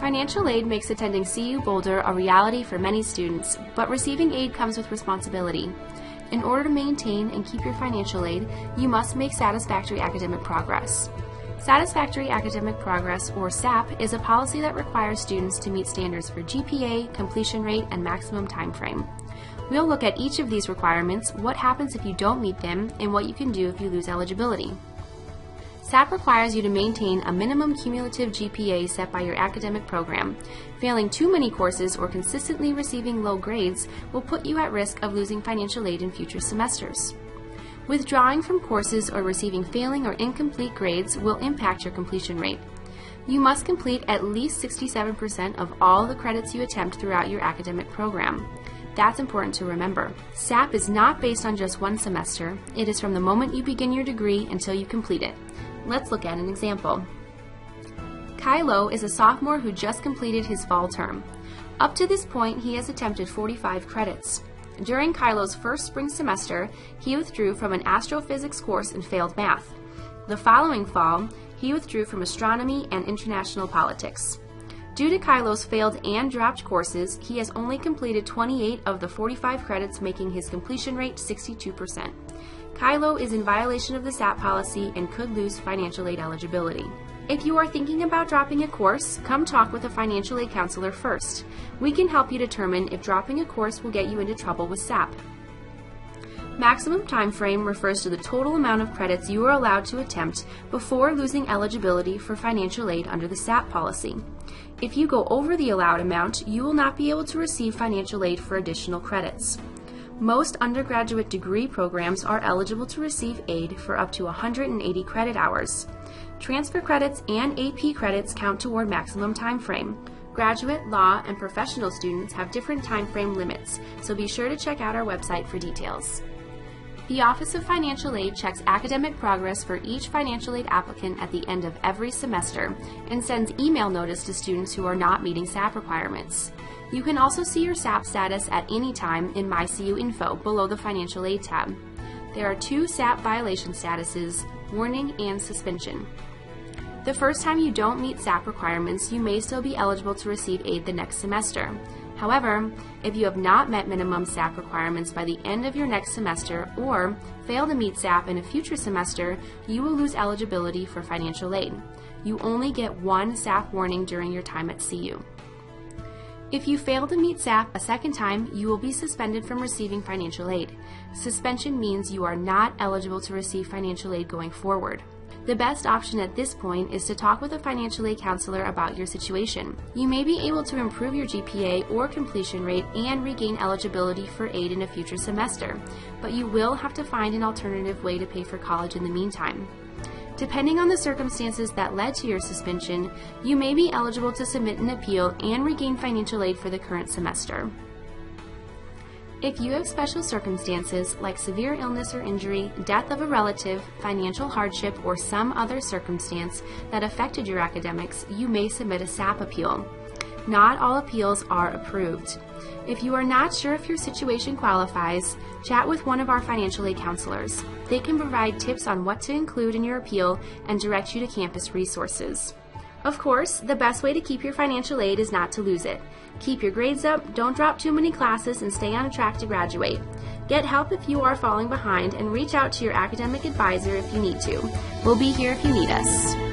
Financial aid makes attending CU Boulder a reality for many students, but receiving aid comes with responsibility. In order to maintain and keep your financial aid, you must make satisfactory academic progress. Satisfactory Academic Progress, or SAP, is a policy that requires students to meet standards for GPA, completion rate, and maximum time frame. We'll look at each of these requirements, what happens if you don't meet them, and what you can do if you lose eligibility. SAP requires you to maintain a minimum cumulative GPA set by your academic program. Failing too many courses or consistently receiving low grades will put you at risk of losing financial aid in future semesters. Withdrawing from courses or receiving failing or incomplete grades will impact your completion rate. You must complete at least 67% of all the credits you attempt throughout your academic program. That's important to remember. SAP is not based on just one semester, it is from the moment you begin your degree until you complete it. Let's look at an example. Kylo is a sophomore who just completed his fall term. Up to this point, he has attempted 45 credits. During Kylo's first spring semester, he withdrew from an astrophysics course and failed math. The following fall, he withdrew from astronomy and international politics. Due to Kylo's failed and dropped courses, he has only completed 28 of the 45 credits, making his completion rate 62%. Kylo is in violation of the SAP policy and could lose financial aid eligibility. If you are thinking about dropping a course, come talk with a financial aid counselor first. We can help you determine if dropping a course will get you into trouble with SAP. Maximum time frame refers to the total amount of credits you are allowed to attempt before losing eligibility for financial aid under the SAP policy. If you go over the allowed amount, you will not be able to receive financial aid for additional credits. Most undergraduate degree programs are eligible to receive aid for up to 180 credit hours. Transfer credits and AP credits count toward maximum time frame. Graduate, law, and professional students have different time frame limits, so be sure to check out our website for details. The Office of Financial Aid checks academic progress for each financial aid applicant at the end of every semester and sends email notice to students who are not meeting SAP requirements. You can also see your SAP status at any time in MyCU Info below the Financial Aid tab. There are two SAP violation statuses, warning and suspension. The first time you don't meet SAP requirements, you may still be eligible to receive aid the next semester. However, if you have not met minimum SAP requirements by the end of your next semester or fail to meet SAP in a future semester, you will lose eligibility for financial aid. You only get one SAP warning during your time at CU. If you fail to meet SAP a second time, you will be suspended from receiving financial aid. Suspension means you are not eligible to receive financial aid going forward. The best option at this point is to talk with a financial aid counselor about your situation. You may be able to improve your GPA or completion rate and regain eligibility for aid in a future semester, but you will have to find an alternative way to pay for college in the meantime. Depending on the circumstances that led to your suspension, you may be eligible to submit an appeal and regain financial aid for the current semester. If you have special circumstances like severe illness or injury, death of a relative, financial hardship, or some other circumstance that affected your academics, you may submit a SAP appeal. Not all appeals are approved. If you are not sure if your situation qualifies, chat with one of our financial aid counselors. They can provide tips on what to include in your appeal and direct you to campus resources. Of course, the best way to keep your financial aid is not to lose it. Keep your grades up, don't drop too many classes, and stay on track to graduate. Get help if you are falling behind and reach out to your academic advisor if you need to. We'll be here if you need us.